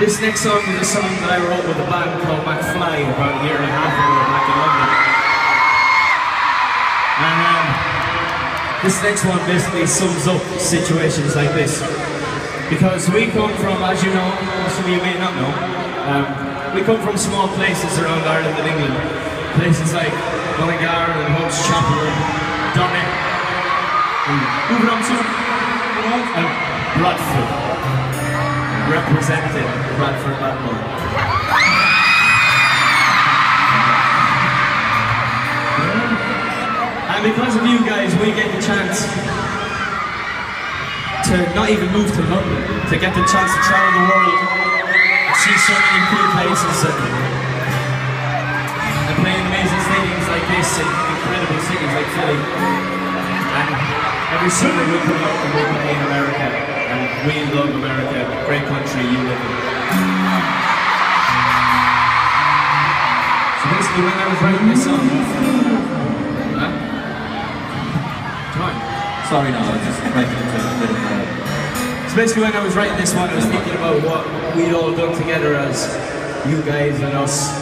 This next song is a song that I wrote with a band called McFly about a year and a half ago back in London. And um, this next one basically sums up situations like this. Because we come from, as you know, some of you may not know, um, we come from small places around Ireland and England. Places like Mullingar and Holmes Chapel and Donnet and Wolverhampton and Bradford. Represented Bradford Batman. And because of you guys, we get the chance to not even move to London, to get the chance to travel the world and see so many cool places and, and play in amazing stadiums like this in incredible cities like Philly. And every summer we come out and we in America. And we love America, in. So basically when I was writing this song, huh? Sorry, no, I was just making it a bit of. So basically, when I was writing this one, I was thinking about what we'd all done together as you guys and us,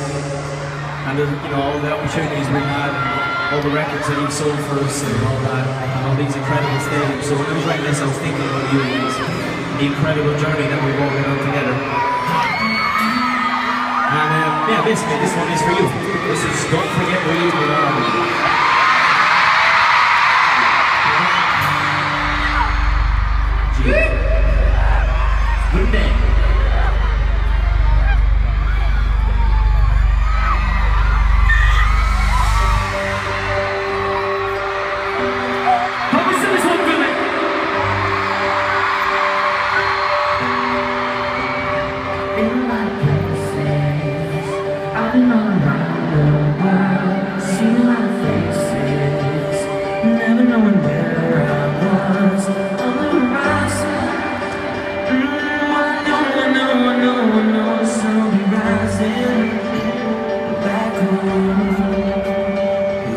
and uh, you know all the opportunities we had, all the records that you've sold for us and all that, and all these incredible stadiums. So when I was writing this, I was thinking about you and the incredible journey that we've all been on together. And um, yeah, basically, this one is for you. This is Don't Forget Where You Belong. Good day.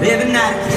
living life.